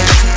Yeah.